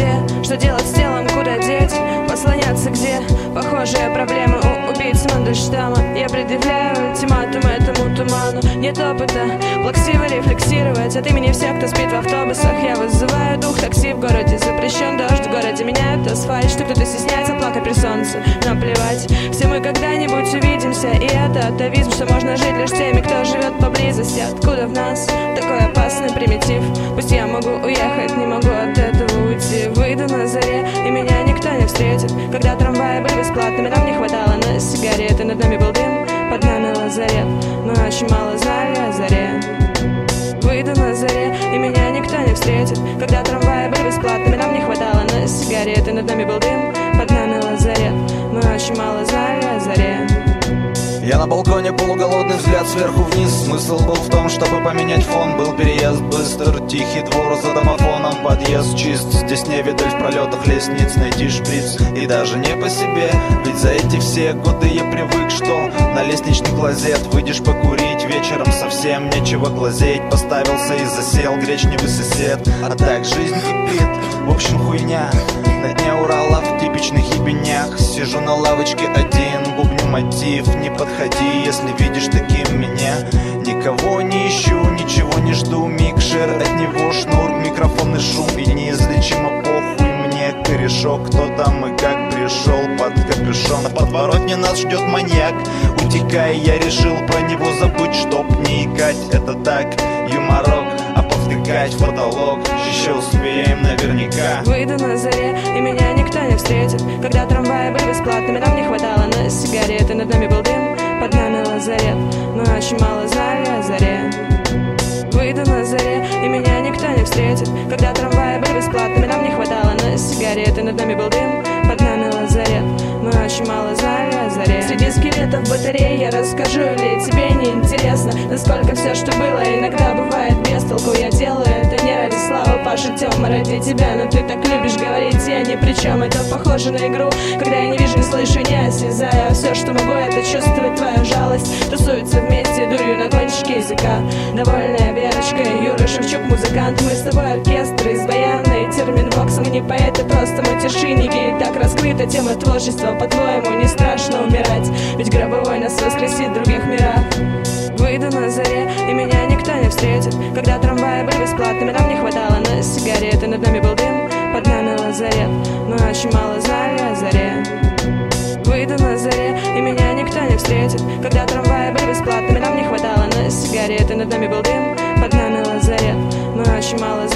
где? Что делать с телом, куда деть? Послоняться где? Похожие проблемы у убийц Мандельштама. Я предъявляю ультиматум этому туману. Нет опыта, плаксиво рефлексировать. От имени всех, кто спит в автобусах. Я вызываю дух такси в городе Запрещен. Дождь в городе Меняют асфальт, что кто-то стесняется плакать при солнце. Наплевать, все мы когда-нибудь увидимся. И это атовизм, что можно жить лишь теми, кто живет поблизости. Откуда в нас такой опасный примитив? Пусть я могу уехать, не могу от этого встретит Когда трамваи были бесплатными, нам не хватало на сигареты. Над нами был дым, под нами лазарет. Мы очень мало знали о заре. Выйду на заре, и меня никто не встретит. Когда трамваи были бесплатными, нам не хватало на сигареты. Над нами был дым, под нами лазарет я на балконе полуголодный взгляд сверху вниз. Смысл был в том, чтобы поменять фон. Был переезд быстр, тихий двор за домофоном. Подъезд чист, здесь не видаль в пролетах лестниц. Найти шприц и даже не по себе. Ведь за эти все годы я привык, что На лестничный клозет выйдешь покурить. Вечером совсем нечего глазеть. Поставился и засел гречневый сосед. А так жизнь кипит, в общем хуйня. На дне Урала в типичных ебенях. Сижу на лавочке один, мотив Не подходи, если видишь таким меня. Никого не ищу, ничего не жду Микшер, от него шнур, микрофонный шум. И неизлечимо похуй мне корешок Кто там и как пришел под капюшон. На подворотне нас ждет маньяк. Утекая, я решил про него забыть Чтоб не икать, это так, юморок А повтыкать в потолок. Еще успеем наверняка. Выйду на заре, и меня никто не встретит. Когда трамваи были бесплатными, нам не хватало сигареты. Над нами был дым, под нами лазарет. Мы очень мало знали о заре. Выйду на заре, и меня никто не встретит. Когда трамваи были бесплатными, нам не хватало на сигареты. Над нами был дым, под нами лазарет. Мы очень мало знали о заре. Среди скелетов батареи я расскажу Или тебе не интересно Насколько все, что было, иногда бывает без толку Я делаю это не ради славы, Паша, Тёма, ради тебя. Но ты так любишь говорить, я ни при чем Это похоже на игру, когда я не вижу, не слышу, не осязаю языка Довольная Верочка Юра Шевчук, музыкант. Мы с тобой оркестр из баяна и терминвокс Мы не поэты, просто матершинники И так раскрыта тема творчества. По-твоему, не страшно умирать? Ведь гробовой нас воскресит в других мирах. Выйду на заре, и меня никто не встретит. Когда трамваи были бесплатными, нам не хватало на сигареты. Над нами был дым, под нами лазарет. Мы очень мало знали о заре. Выйду на заре, и меня никто не встретит. Когда трамваи были бесплатными, нам не хватало сигареты. Над нами был дым, под нами лазарет. Мы очень мало